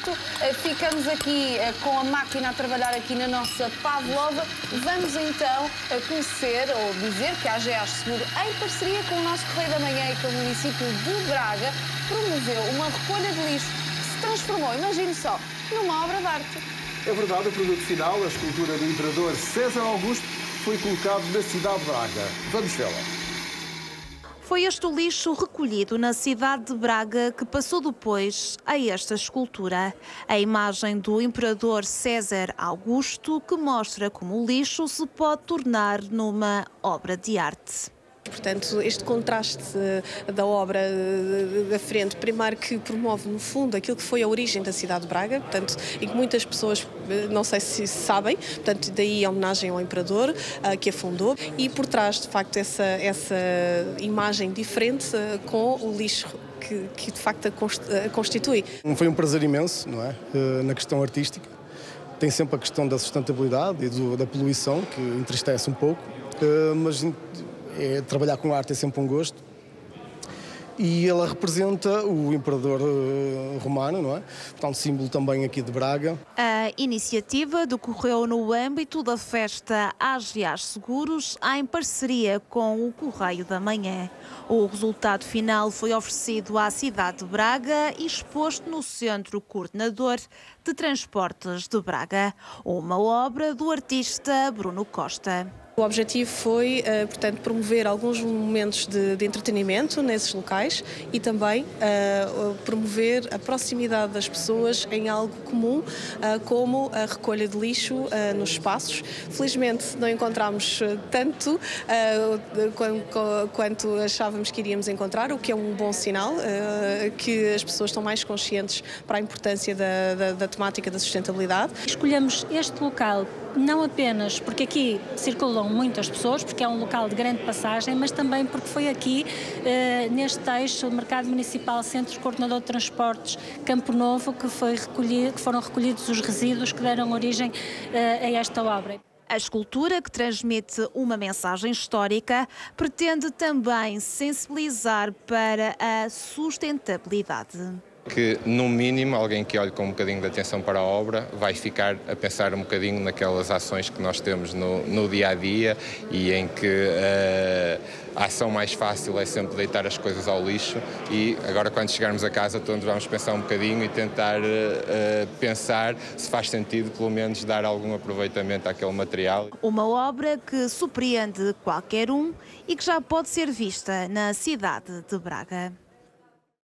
enquanto eh, ficamos aqui eh, com a máquina a trabalhar aqui na nossa Pavlova, vamos então eh, conhecer ou dizer que a AGEAS Seguro, em parceria com o nosso Correio da Manhã e com o município de Braga, promoveu uma recolha de lixo que se transformou, imagine só, numa obra de arte. É verdade, o produto final, a escultura do imperador César Augusto, foi colocado na cidade de Braga. Vamos vê-la. Foi este o lixo recolhido na cidade de Braga que passou depois a esta escultura. A imagem do imperador César Augusto que mostra como o lixo se pode tornar numa obra de arte. Portanto, este contraste da obra da frente, primeiro que promove, no fundo, aquilo que foi a origem da cidade de Braga, portanto, e que muitas pessoas, não sei se sabem, portanto, daí a homenagem ao imperador que a fundou, e por trás, de facto, essa, essa imagem diferente com o lixo que, que, de facto a constitui. Foi um prazer imenso, não é? Eh, na questão artística. Tem sempre a questão da sustentabilidade e do, da poluição, que entristece um pouco, eh, mas é, trabalhar com arte é sempre um gosto. E ela representa o imperador uh, romano, não é? Portanto, símbolo também aqui de Braga. A iniciativa decorreu no âmbito da festa AGEAS Seguros, em parceria com o Correio da Manhã. O resultado final foi oferecido à cidade de Braga e exposto no Centro Coordenador de Transportes de Braga, uma obra do artista Bruno Costa. O objetivo foi, uh, portanto, promover alguns momentos de, de, entretenimento nesses locais e também uh, promover a proximidade das pessoas em algo comum, uh, como a recolha de lixo nos espaços. Felizmente não encontramos tanto quanto achávamos que iríamos encontrar, o que é um bom sinal, que as pessoas estão mais conscientes para a importância da, da, da temática da sustentabilidade. Escolhemos este local não apenas porque aqui circulam muitas pessoas, porque é um local de grande passagem, mas também porque foi aqui, eh, neste eixo, o Mercado Municipal Centro Coordenador de Transportes Campo Novo, que, foi recolhido, que foram recolhidos os resíduos que deram origem eh, a esta obra. A escultura, que transmite uma mensagem histórica, pretende também sensibilizar para a sustentabilidade que, no mínimo, alguém que olhe com um bocadinho de atenção para a obra vai ficar a pensar um bocadinho naquelas ações que nós temos no, no dia a dia e em que uh, a ação mais fácil é sempre deitar as coisas ao lixo e agora, quando chegarmos a casa, todos vamos pensar um bocadinho e tentar uh, pensar se faz sentido, pelo menos, dar algum aproveitamento àquele material. Uma obra que surpreende qualquer um e que já pode ser vista na cidade de Braga.